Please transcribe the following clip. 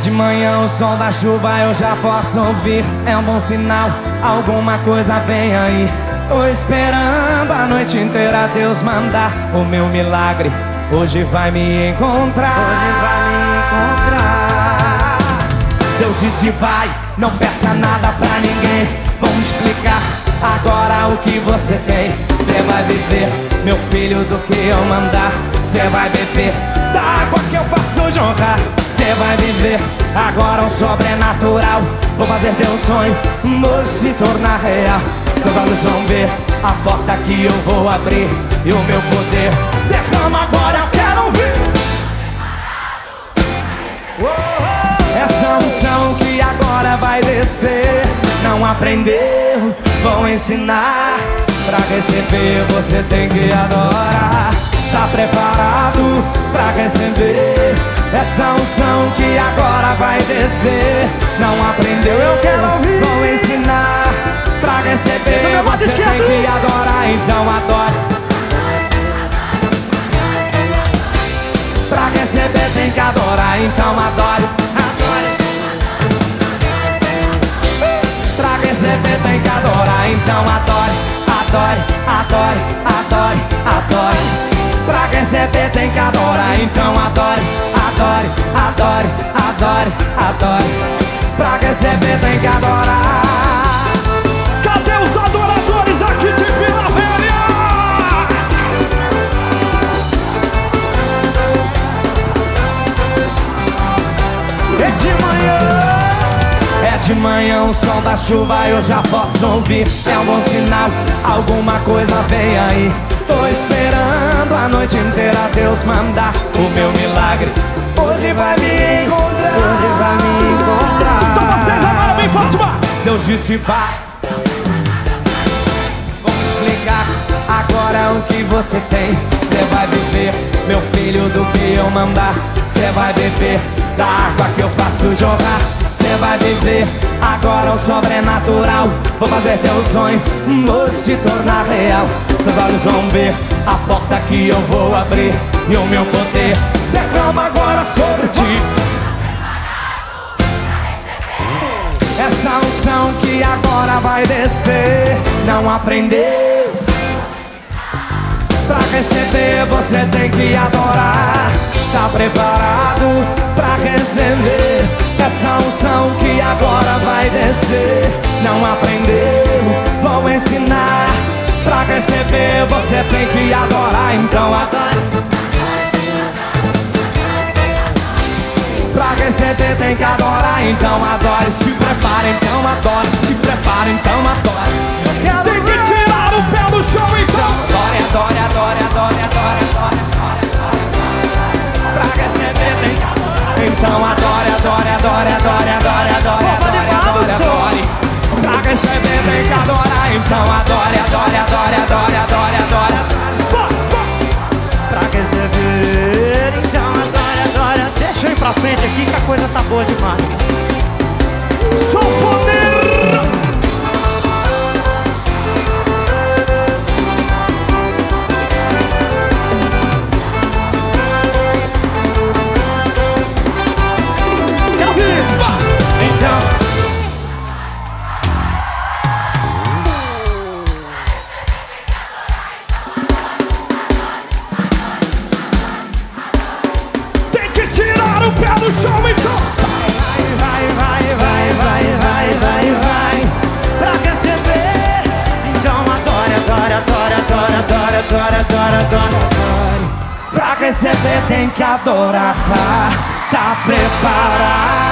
de manhã o som da chuva eu já posso ouvir. É um bom sinal, alguma coisa vem aí. Tô esperando a noite inteira Deus mandar o meu milagre. Hoje vai me encontrar. Hoje vai me encontrar. Deus disse vai, não peça nada pra ninguém. Vamos explicar agora o que você tem. Você vai viver, meu filho, do que eu mandar. Você vai beber da água que eu faço jorrar. Você vai viver agora um sobrenatural. Vou fazer teu sonho hoje se tornar real. Seus olhos vão ver a porta que eu vou abrir E o meu poder. Derrama agora, eu quero ouvir. Essa unção que agora vai descer. Não aprendeu, vou ensinar. Pra receber você tem que adorar Tá preparado pra receber Essa unção que agora vai descer. Não aprendeu, eu quero ouvir. Vou ensinar pra receber. Você tem que adorar, então adore. Pra receber tem que adorar, então adore Adore. Pra receber tem que adorar, então adore. Adore, adore, adore, adore adorar, então adore Adore, adore, adore, adore. Pra receber tem que adorar de manhã o som da chuva eu já posso ouvir. É um bom sinal, alguma coisa vem aí. Tô esperando a noite inteira Deus mandar o meu milagre. Hoje vai me encontrar. Hoje vai me encontrar. São vocês, agora bem Fátima! Deus disse vá Vamos explicar agora o que você tem. Você vai viver, meu filho, do que eu mandar. Você vai beber da água que eu faço viver agora o sobrenatural. Vou fazer teu sonho hoje se tornar real. Seus olhos vão ver a porta que eu vou abrir E o meu poder. Derrama agora sobre ti. Essa unção que agora vai descer Não aprendeu. Pra receber você tem que adorar. Tá preparado agora vai descer. Não aprendeu, vou ensinar. Pra receber você tem que adorar. Então adore Pra receber tem que adorar, então adore Se prepara, então adore Se prepara, então adore Eu quero adora, adora, adore Pra receber tem que adorar. Tá preparado.